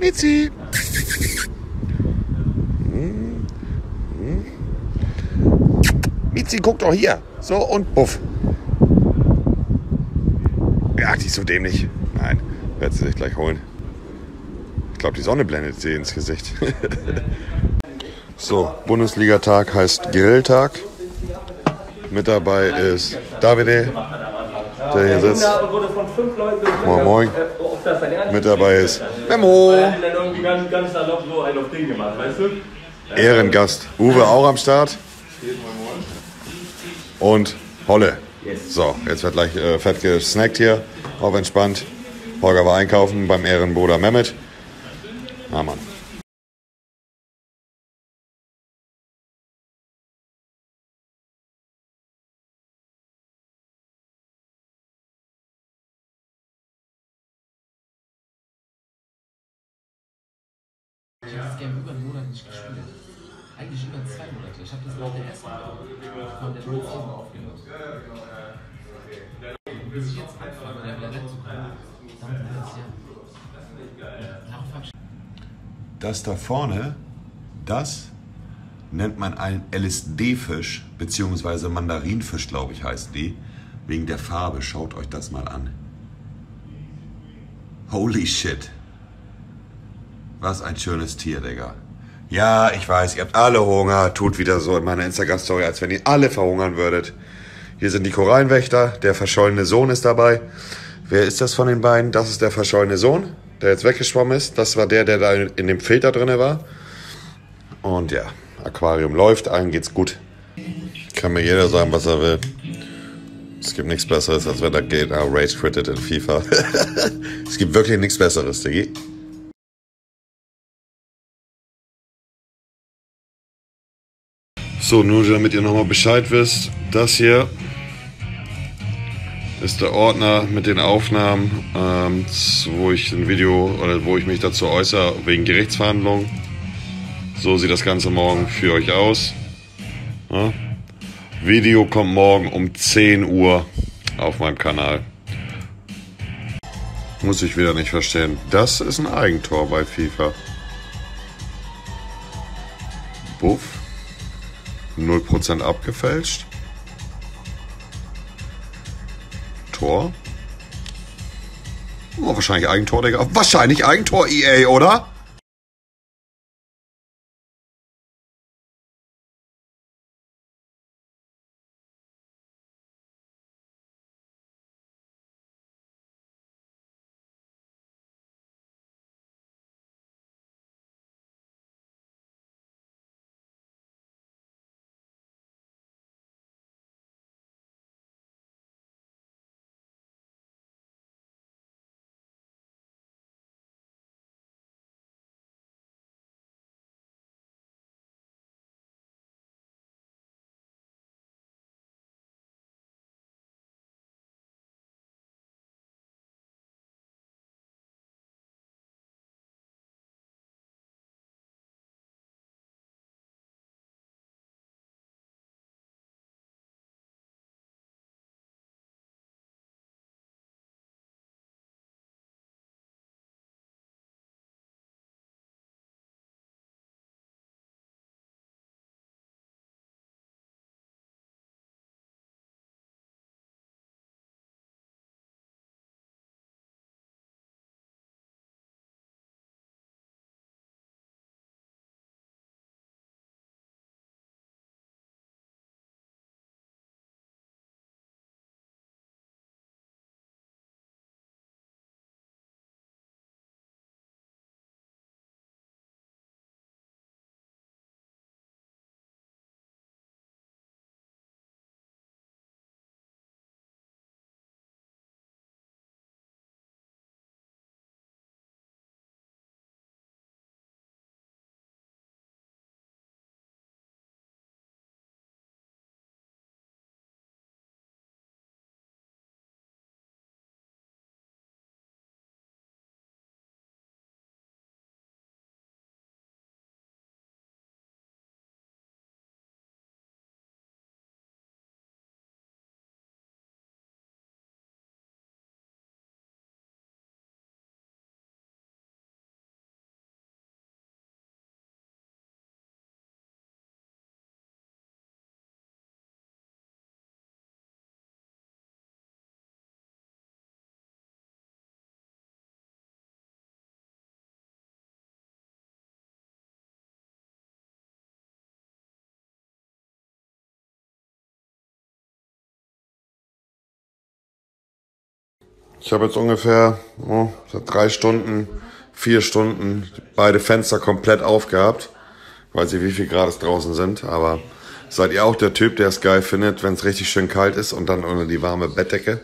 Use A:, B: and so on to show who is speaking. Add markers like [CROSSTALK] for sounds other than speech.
A: Mizi. Mizi, guck doch hier. So und puff. Ja, die ist so dämlich. Nein, wird sie sich gleich holen. Ich glaube, die Sonne blendet sie ins Gesicht. [LAUGHS] so, Bundesligatag heißt Grilltag. Mit dabei ist Davide, der hier sitzt. Moin, moin. Mit dabei ist Memo. Ehrengast. Uwe auch am Start. Und Holle. So, jetzt wird gleich äh, fett gesnackt hier. Auf entspannt. Holger war einkaufen beim Ehrenbruder Mehmet. Na Mann.
B: Ich habe das Game über einen Monat nicht gespielt. Eigentlich über zwei Monate. Ich habe das nach der ersten von der aufgehört. Und bis ich jetzt anfange, da wieder reinzukommen, dauert ein halbes Jahr. Darauf habe ich
A: Das da vorne, das nennt man einen LSD-Fisch, beziehungsweise Mandarinfisch, glaube ich, heißt die. Wegen der Farbe. Schaut euch das mal an. Holy shit. Was ein schönes Tier, Digga. Ja, ich weiß, ihr habt alle Hunger. Tut wieder so in meiner Instagram-Story, als wenn ihr alle verhungern würdet. Hier sind die Korallenwächter. Der verschollene Sohn ist dabei. Wer ist das von den beiden? Das ist der verschollene Sohn, der jetzt weggeschwommen ist. Das war der, der da in dem Filter drinne war. Und ja, Aquarium läuft, allen geht's gut. Kann mir jeder sagen, was er will. Es gibt nichts Besseres, als wenn er geht, ah, Rage Quitted in FIFA. [LAUGHS] es gibt wirklich nichts Besseres, Diggi. So, nur damit ihr nochmal Bescheid wisst, das hier ist der Ordner mit den Aufnahmen, ähm, wo ich ein Video oder wo ich mich dazu äußere wegen Gerichtsverhandlungen. So sieht das Ganze morgen für euch aus. Ja. Video kommt morgen um 10 Uhr auf meinem Kanal. Muss ich wieder nicht verstehen. Das ist ein Eigentor bei FIFA. Buff. 0% abgefälscht. Tor. Oh, wahrscheinlich Eigentor, Digga. Wahrscheinlich Eigentor EA, oder? Ich habe jetzt ungefähr oh, drei Stunden, vier Stunden beide Fenster komplett aufgehabt. Weiß nicht, wie viel Grad es draußen sind, aber seid ihr auch der Typ, der es geil findet, wenn es richtig schön kalt ist und dann unter die warme Bettdecke?